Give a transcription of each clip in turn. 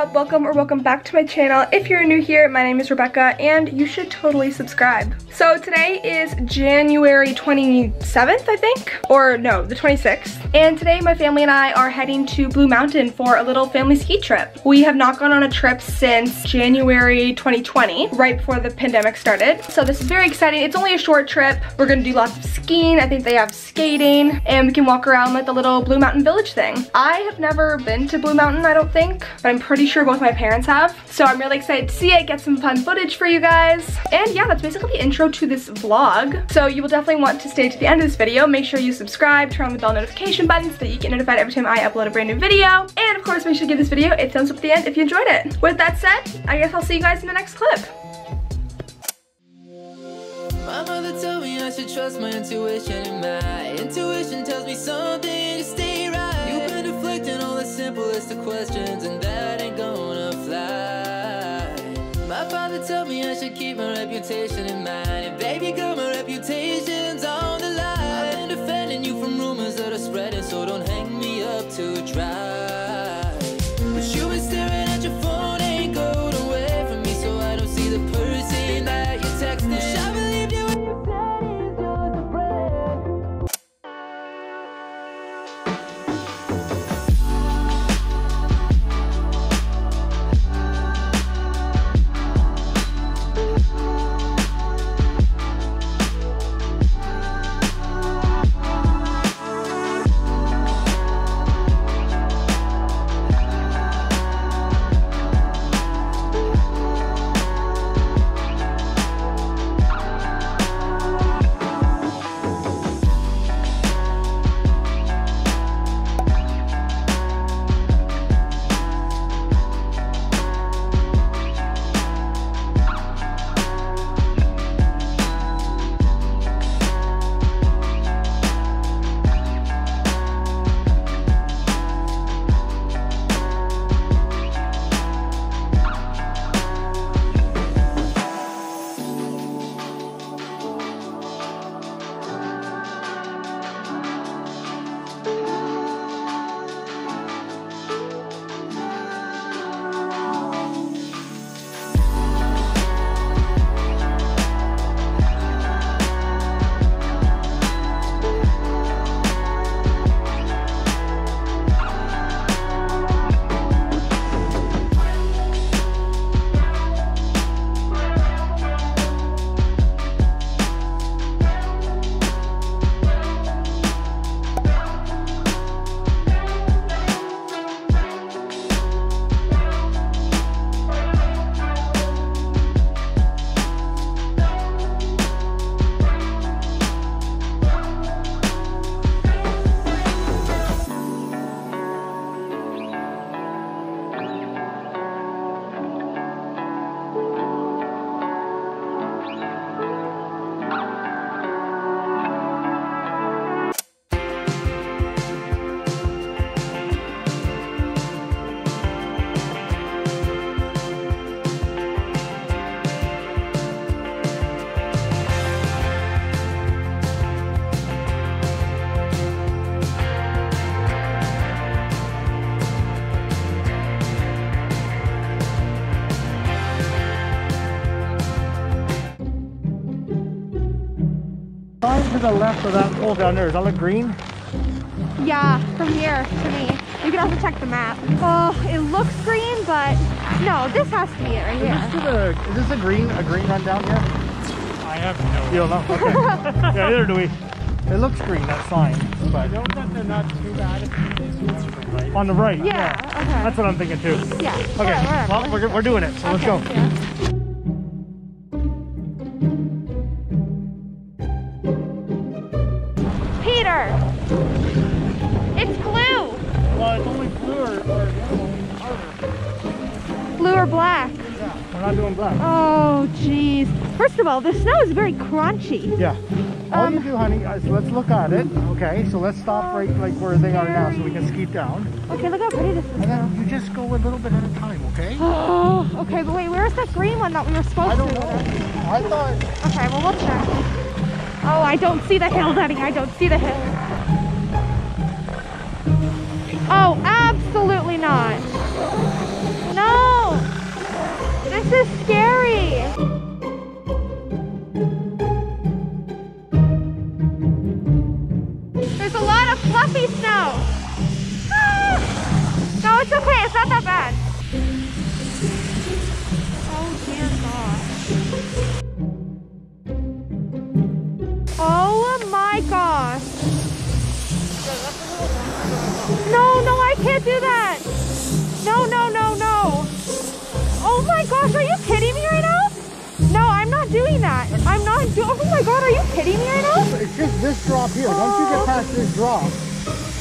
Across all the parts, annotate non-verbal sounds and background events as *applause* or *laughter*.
up? Welcome or welcome back to my channel. If you're new here, my name is Rebecca and you should totally subscribe. So today is January 27th, I think, or no, the 26th. And today my family and I are heading to Blue Mountain for a little family ski trip. We have not gone on a trip since January 2020, right before the pandemic started. So this is very exciting. It's only a short trip. We're gonna do lots of skiing. I think they have skating and we can walk around like the little Blue Mountain Village thing. I have never been to Blue Mountain, I don't think, but I'm pretty sure both my parents have. So I'm really excited to see it, get some fun footage for you guys. And yeah, that's basically the intro to this vlog. So you will definitely want to stay to the end of this video. Make sure you subscribe, turn on the bell notification button so that you get notified every time I upload a brand new video. And of course, make sure to give this video a thumbs up at the end if you enjoyed it. With that said, I guess I'll see you guys in the next clip. My mother told me I should trust my intuition, and my intuition tells me something to stay right. You've been deflecting all the simplest of questions, and that keep my reputation in mind, and baby girl, my reputation's Sign to the left of that hole down there, does that look green? Yeah, from here to me. You can also check the map. Oh, it looks green, but no, this has to be it right Is this, here. to the, is this a green a green run down here? I have no. You don't know? Okay. yeah, neither do we. It looks green, that sign. I But know that they're not too bad if you take switch to the right. on the right. Yeah, okay. That's what I'm thinking too. Yeah. Okay, whatever. well, we're, we're doing it, so let's go. Yeah. Black? Yeah, we're not doing black. Oh, jeez. First of all, the snow is very crunchy. Yeah. All Um, you do, honey, is let's look at it. Okay, so let's stop right like where they are now so we can skeet down. Okay, look how pretty this is And then you just go a little bit at a time, okay? Oh, *gasps* okay, but wait, where's that green one that we were supposed to do? I don't to? know. I thought Okay, well, we'll check. Oh, I don't see the hill, Daddy. I don't see the hill. Oh, absolutely not. No. This is scary. There's a lot of fluffy snow. Ah! No, it's okay. My God, are you kidding me right now? It's just this drop here. Once you get past this drop,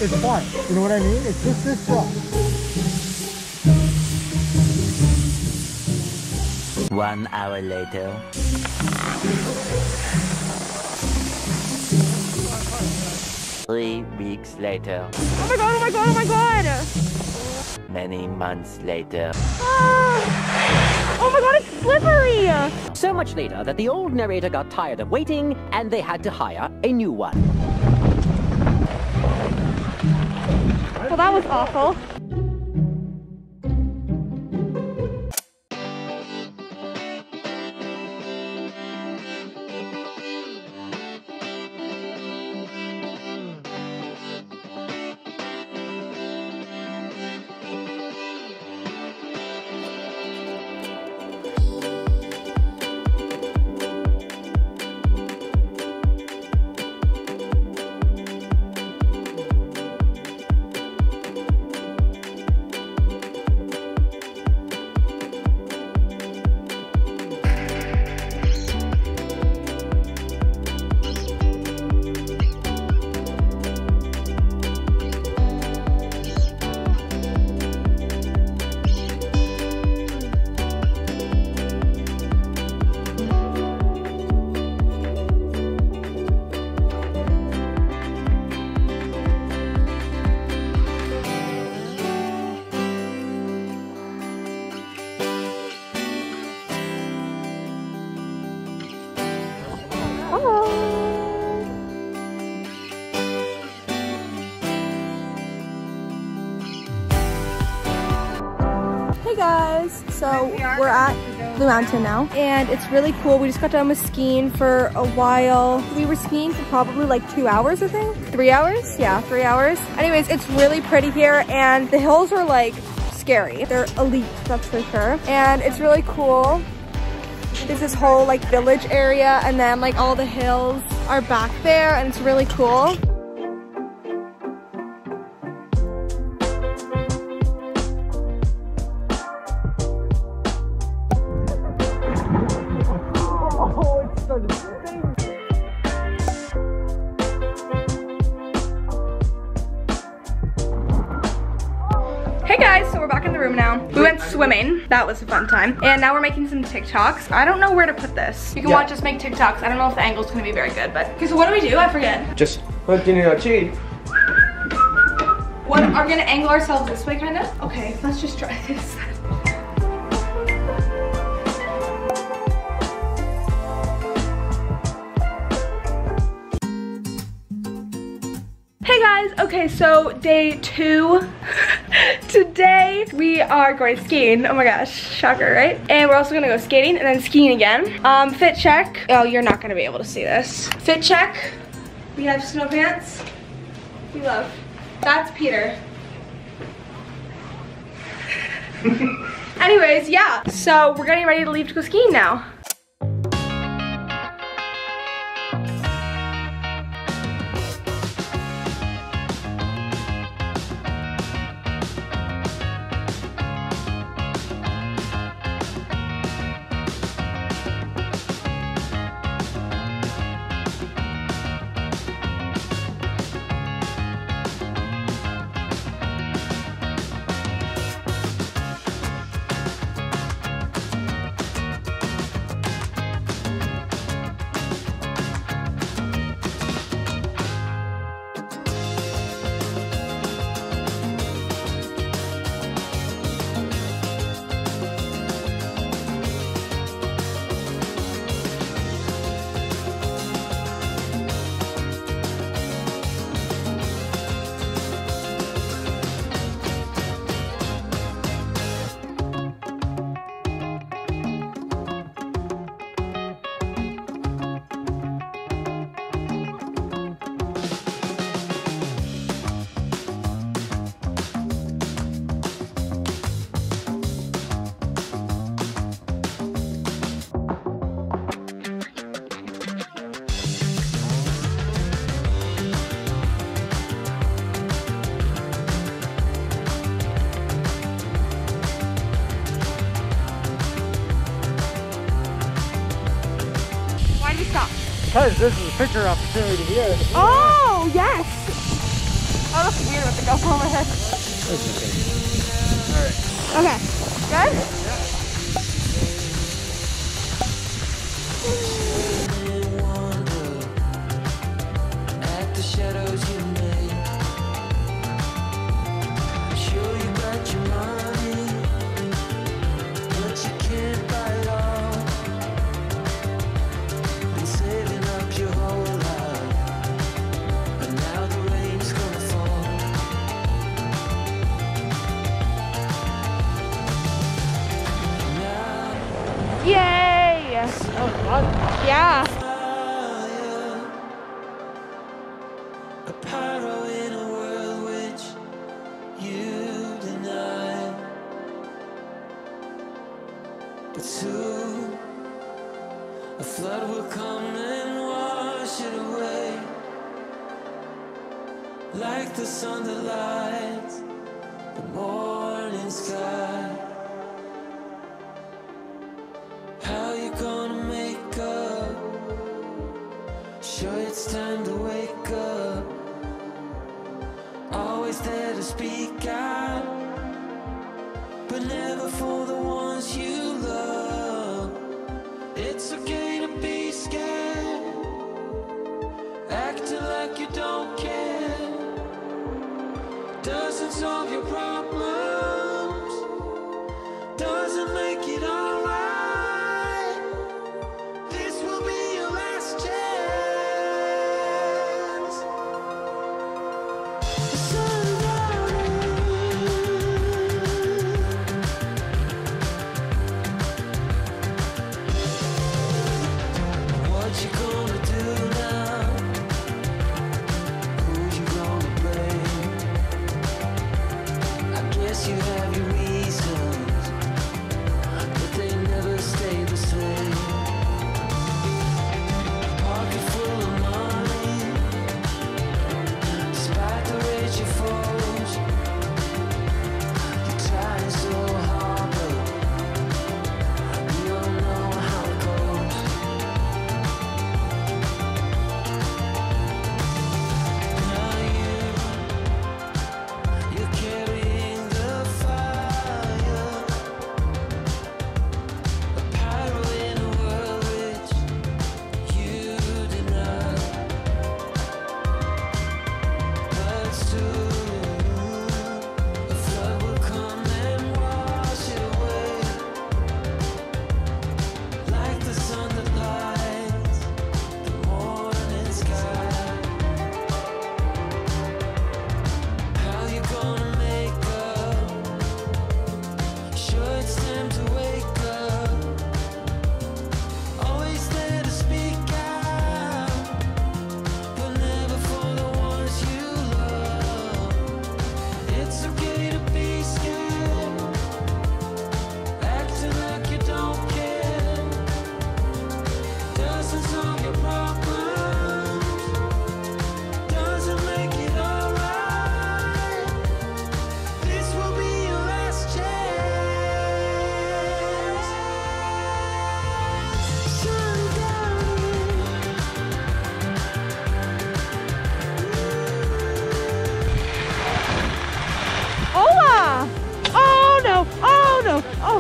it's fine. You know what I mean? It's just this drop. One hour later. Three weeks later. Oh my God, oh my God, oh my God. Many months later. Ah. Oh my God, it's slippery. So much later that the old narrator got tired of waiting and they had to hire a new one. Well, that was awful. Guys, so we're at Blue Mountain now and it's really cool. We just got done with skiing for a while. We were skiing for probably like two hours, I think. Three hours? Yeah, three hours. Anyways, it's really pretty here and the hills are like scary. They're elite, that's for sure. And it's really cool. There's this whole like village area and then like all the hills are back there and it's really cool. Hey guys, so we're back in the room now. We went swimming. That was a fun time. And now we're making some TikToks. I don't know where to put this. You can Yeah. watch us make TikToks. I don't know if the angle's gonna be very good, but. Okay, so what do we do? I forget. Just continue to cheat. What, are we gonna angle ourselves this way, kind of? Okay, let's just try this. Okay, so day two. *laughs* Today we are going skiing. Oh my gosh, shocker, right? And we're also gonna go skating and then skiing again. Um, fit check. Oh, you're not gonna be able to see this. Fit check. We have snow pants. We love. That's Peter. *laughs* Anyways, yeah. So we're getting ready to leave to go skiing now. because this is a picture opportunity here. Oh, yes! Oh, that's weird with the GoPro on my head. Okay. All right. Okay. Good? like the sun that lights the morning sky.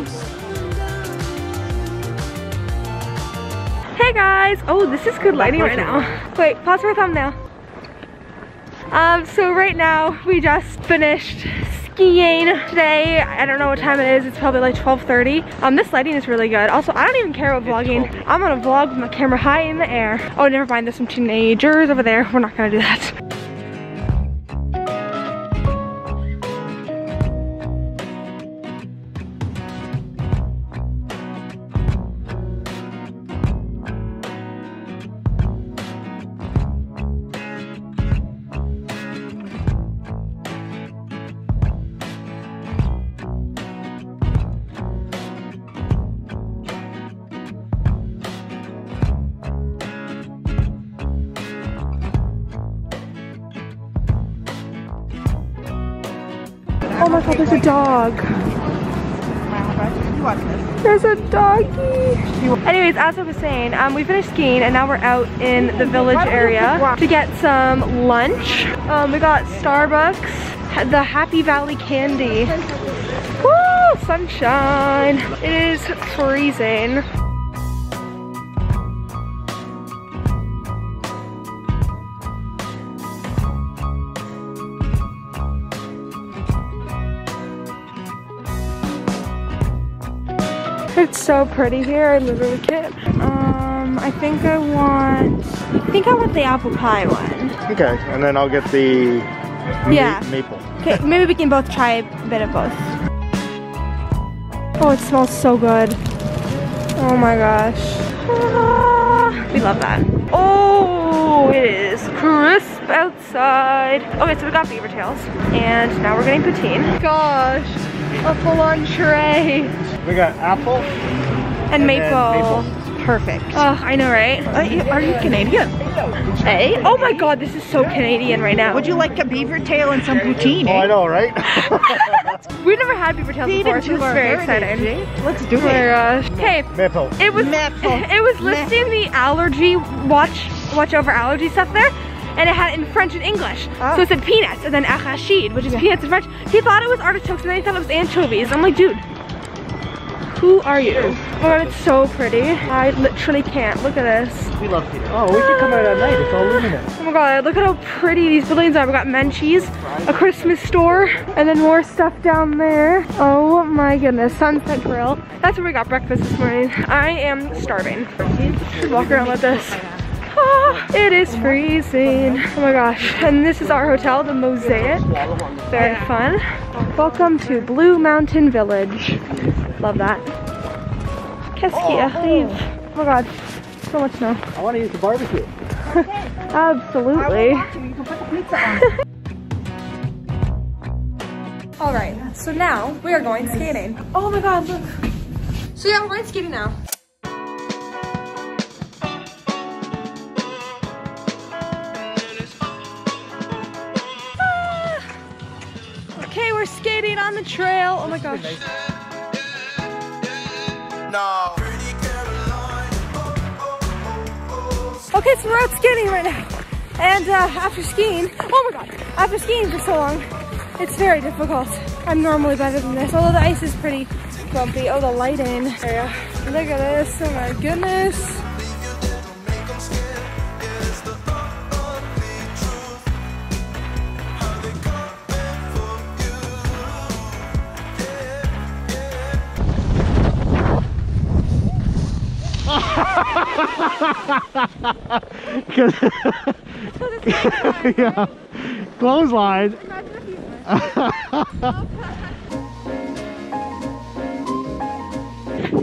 house. Hey guys! Oh, this is good lighting right now. *laughs* Wait, pause for a thumbnail. Um, so right now, we just finished skiing today. I don't know what time it is. It's probably like 12.30. Um, this lighting is really good. Also, I don't even care about vlogging. I'm gonna vlog with my camera high in the air. Oh, never mind. There's some teenagers over there. We're not gonna do that. There's a dog. There's a doggy. Anyways, as I was saying, um, we finished skiing and now we're out in the village area to get some lunch. Um, we got Starbucks, the Happy Valley candy. Woo, sunshine. It is freezing. It's so pretty here. I literally can't. Um, I think I want. I think I want the apple pie one. Okay, and then I'll get the ma- Yeah. maple. Okay, *laughs* maybe we can both try a bit of both. Oh, it smells so good. Oh my gosh. Ah, we love that. Oh, it is crisp outside. Okay, so we got beaver tails, and now we're getting poutine. Gosh, a full-on tray. We got apple. And then maple. Perfect. Oh, I know, right? Are you, are you Canadian? Hey? Oh my god, this is so Canadian right now. Would you like a beaver tail and some poutine? Oh, I eh? know, right? *laughs* *laughs* We've never had beaver tails before, into so this is our very heritage, exciting. eh? Let's do Oh my it. gosh. Okay, maple. it was Maple. *laughs* it was listing the allergy watch watch over allergy stuff there. And it had it in French and English. Oh. So it said peanuts and then arachide, which is peanuts in French. He thought it was artichokes and then he thought it was anchovies. I'm like, dude, who are you? Oh my god, it's so pretty. I literally can't. Look at this. We love Peter. Oh, we could come out at night. It's all luminous. Oh my god, look at how pretty these buildings are. We got Menchie's, a Christmas store, and then more stuff down there. Oh my goodness, Sunset Grill. That's where we got breakfast this morning. I am starving. Should walk around with this. Ah, it is freezing. Oh my gosh. And this is our hotel, the Mosaic. Very fun. Welcome to Blue Mountain Village. Love that. Qu'est-ce qu'il? Oh my god, so much snow. I want to use the barbecue. *laughs* Absolutely. *laughs* All right, so now we are going skating. Oh my God, look. So yeah, we're going skating now. Ah. Okay, we're skating on the trail. Oh my gosh. Okay, so we're out skating right now. And uh, after skiing, oh my god, after skiing for so long, it's very difficult. I'm normally better than this, although the ice is pretty bumpy. Oh, the lighting area. Look at this, oh my goodness. *laughs* *laughs* yeah. Clothesline. *laughs*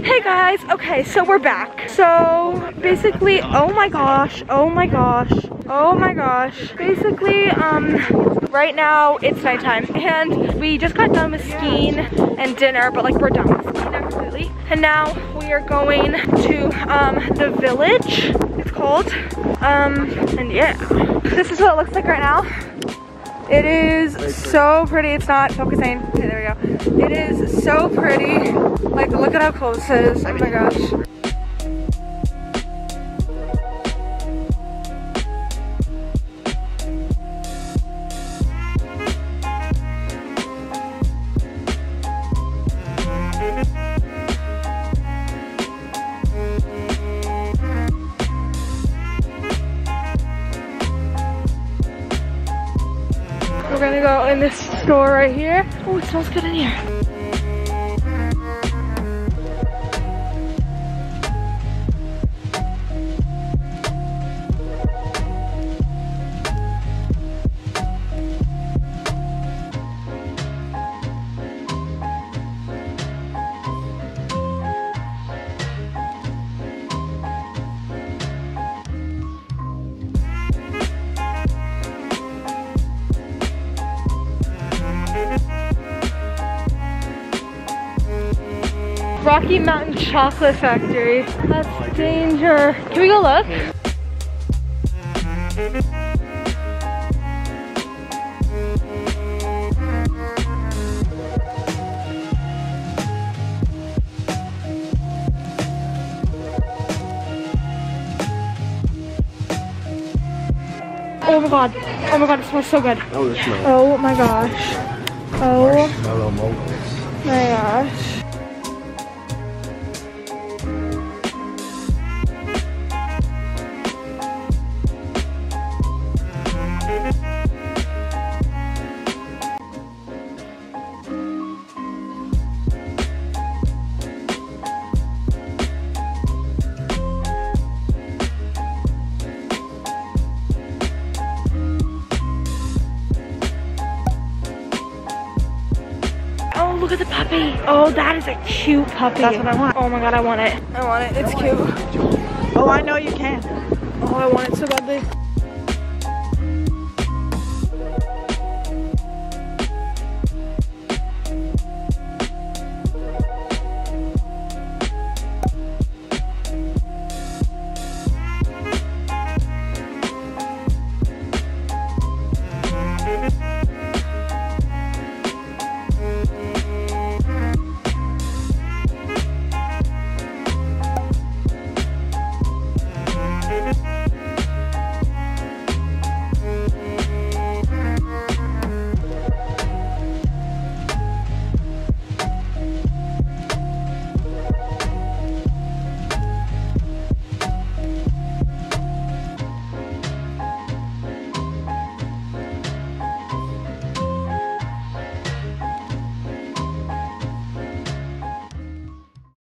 Hey guys, okay, so we're back. So basically, oh my gosh, oh my gosh, oh my gosh. Basically, um, right now it's nighttime and we just got done with skiing and dinner, but like we're done with skiing now completely. And now we are going to um, the village, called. Um, and yeah, this is what it looks like right now. It is so pretty. It's not focusing. Okay, there we go. It is so pretty. Like, look at how close it is. Oh my gosh. In this store right here. Oh, it smells good in here. Rocky Mountain Chocolate Factory. That's danger. Can we go look? Oh my god. Oh my god, it smells so good. Oh, it smells. Oh my gosh. Oh. Marshmallow. My gosh. Oh, that is a cute puppy. That's what I want. Oh my god, I want it. I want it. It's cute. Oh, I know you can. Oh, I want it so badly.